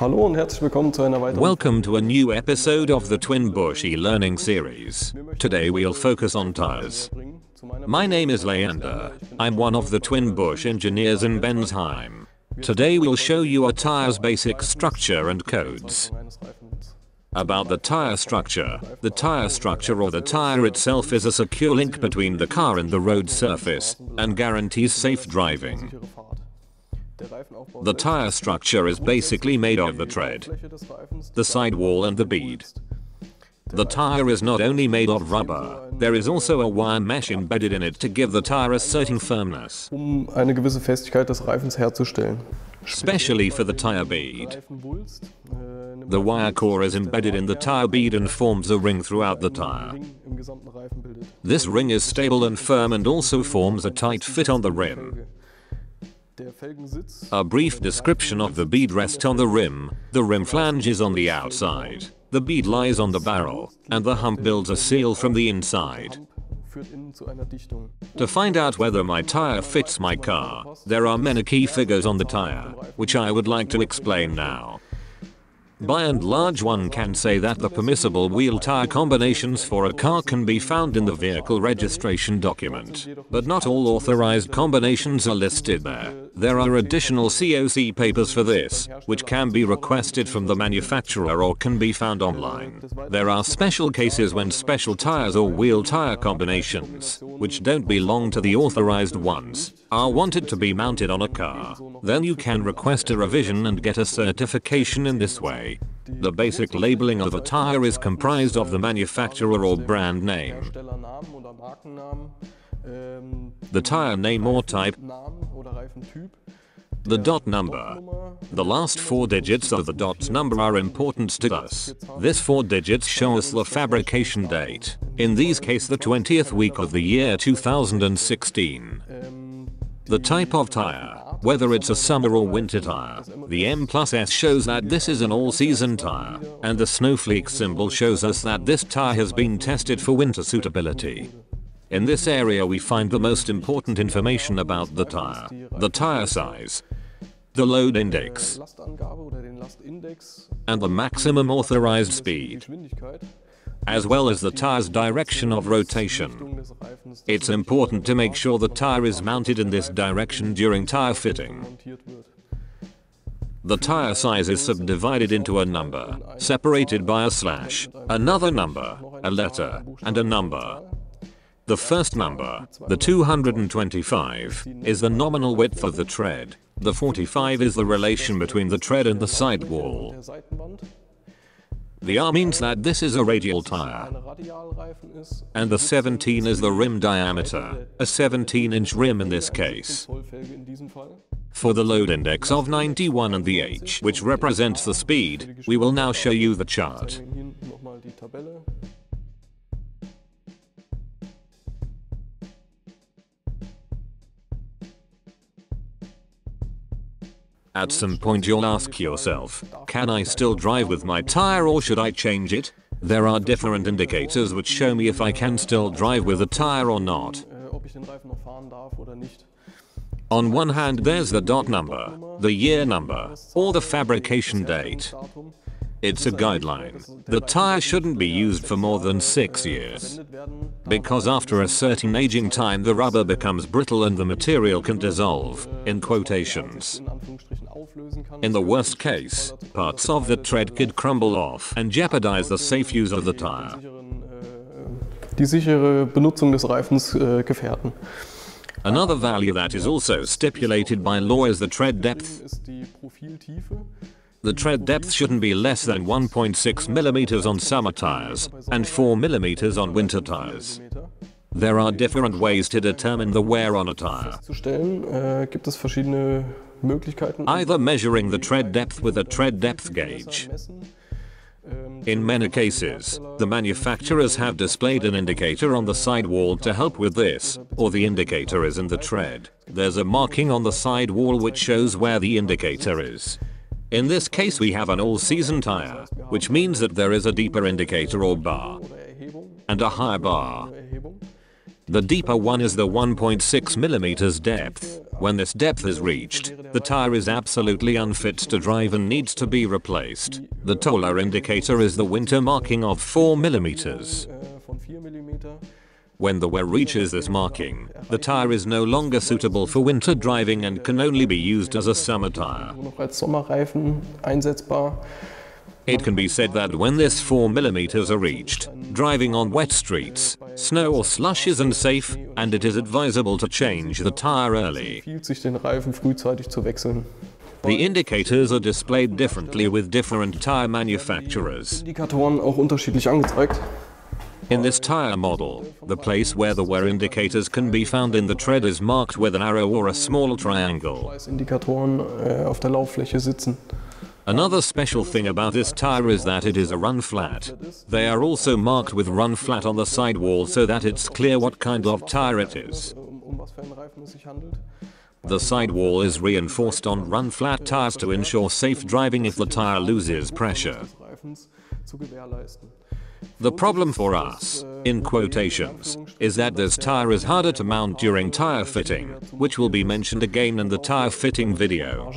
Hallo und herzlich willkommen zu einer weiteren Welcome to a new episode of the Twin Busch e-learning series. Today we'll focus on tires. My name is Leander. I'm one of the Twin Busch engineers in Bensheim. Today we'll show you a tire's basic structure and codes. About the tire structure. The tire structure or the tire itself is a secure link between the car and the road surface and guarantees safe driving. The tire structure is basically made of the tread, the sidewall and the bead. The tire is not only made of rubber, there is also a wire mesh embedded in it to give the tire a certain firmness, um eine gewisse Festigkeit des Reifens herzustellen. especially for the tire bead. The wire core is embedded in the tire bead and forms a ring throughout the tire. This ring is stable and firm and also forms a tight fit on the rim. A brief description of the bead rests on the rim, the rim flange is on the outside, the bead lies on the barrel, and the hump builds a seal from the inside. To find out whether my tire fits my car, there are many key figures on the tire, which I would like to explain now. By and large one can say that the permissible wheel tire combinations for a car can be found in the vehicle registration document, but not all authorized combinations are listed there. There are additional COC papers for this, which can be requested from the manufacturer or can be found online. There are special cases when special tires or wheel tire combinations, which don't belong to the authorized ones, are wanted to be mounted on a car. Then you can request a revision and get a certification in this way. The basic labeling of a tire is comprised of the manufacturer or brand name, the tire name or type, the dot number. The last four digits of the dot number are important to us. This four digits show us the fabrication date. In these case the 20th week of the year 2016. The type of tire, whether it's a summer or winter tire. The M plus S shows that this is an all-season tire, and the snowflake symbol shows us that this tire has been tested for winter suitability. In this area we find the most important information about the tire. The tire size, the load index, and the maximum authorized speed, as well as the tire's direction of rotation. It's important to make sure the tire is mounted in this direction during tire fitting. The tire size is subdivided into a number, separated by a slash, another number, a letter, and a number. The first number, the 225, is the nominal width of the tread. The 45 is the relation between the tread and the sidewall. The R means that this is a radial tire. And the 17 is the rim diameter, a 17 inch rim in this case. For the load index of 91 and the H which represents the speed, we will now show you the chart. At some point you'll ask yourself, can I still drive with my tire or should I change it? There are different indicators which show me if I can still drive with a tire or not. On one hand there's the dot number, the year number, or the fabrication date. It's a guideline. The tire shouldn't be used for more than 6 years. Because after a certain aging time the rubber becomes brittle and the material can dissolve, in quotations. In the worst case, parts of the tread could crumble off and jeopardize the safe use of the tire. Die sichere Benutzung des Reifens äh, gefährden. Another value that is also stipulated by law is the tread depth. Ist die Profiltiefe. The tread depth shouldn't be less than 1.6 mm on summer tires and 4 mm on winter tires. There are different ways to determine the wear on a tire. Äh, gibt es verschiedene Möglichkeiten. Either measuring the tread depth with a tread depth gauge. In many cases, the manufacturers have displayed an indicator on the sidewall to help with this, or the indicator is in the tread. There's a marking on the sidewall which shows where the indicator is. In this case we have an all-season tire, which means that there is a deeper indicator or bar, and a higher bar. The deeper one is the 1.6 millimeters depth. When this depth is reached, the tire is absolutely unfit to drive and needs to be replaced. The taller indicator is the winter marking of 4 millimeters. When the wear reaches this marking, the tire is no longer suitable for winter driving and can only be used as a summer tire. It can be said that when this 4 mm are reached, driving on wet streets, snow or slush is unsafe and it is advisable to change the tire early. The indicators are displayed differently with different tire manufacturers. In this tire model, the place where the wear indicators can be found in the tread is marked with an arrow or a small triangle. Another special thing about this tire is that it is a run flat. They are also marked with run flat on the sidewall so that it's clear what kind of tire it is. The sidewall is reinforced on run flat tires to ensure safe driving if the tire loses pressure. The problem for us, in quotations, is that this tire is harder to mount during tire fitting, which will be mentioned again in the tire fitting video.